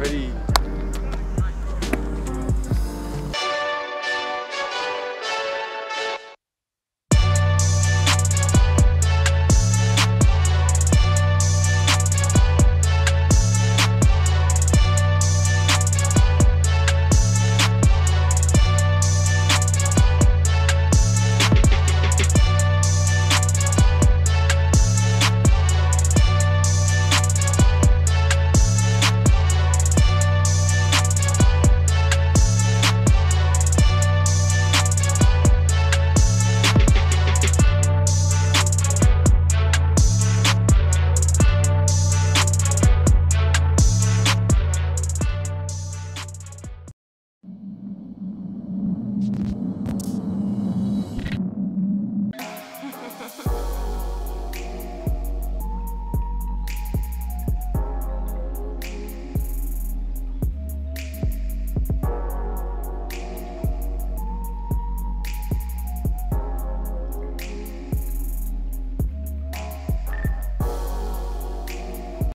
Ready.